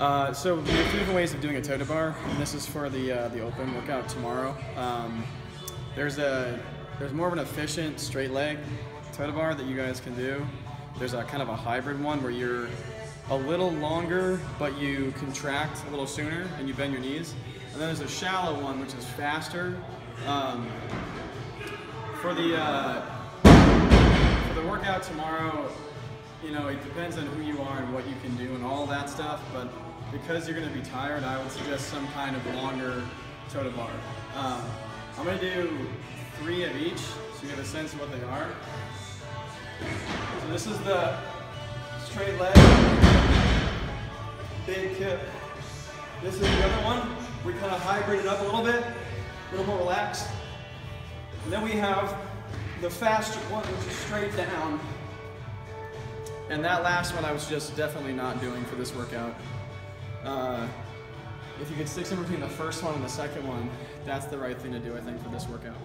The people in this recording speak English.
Uh, so we have three different ways of doing a toe to bar, and this is for the uh, the open workout tomorrow. Um, there's a there's more of an efficient straight leg toe to bar that you guys can do. There's a kind of a hybrid one where you're a little longer, but you contract a little sooner and you bend your knees. And then there's a shallow one, which is faster. Um, for the uh, for the workout tomorrow, you know, it depends on who you are and what you can do and all that stuff. But because you're going to be tired, I would suggest some kind of longer toe bar. Um, I'm going to do three of each, so you have a sense of what they are. So this is the straight leg, big kip. This is the other one. We kind of hybrid it up a little bit, a little more relaxed. And then we have the faster one, which is straight down. And that last one I was just definitely not doing for this workout. Uh, if you could stick somewhere between the first one and the second one, that's the right thing to do, I think, for this workout.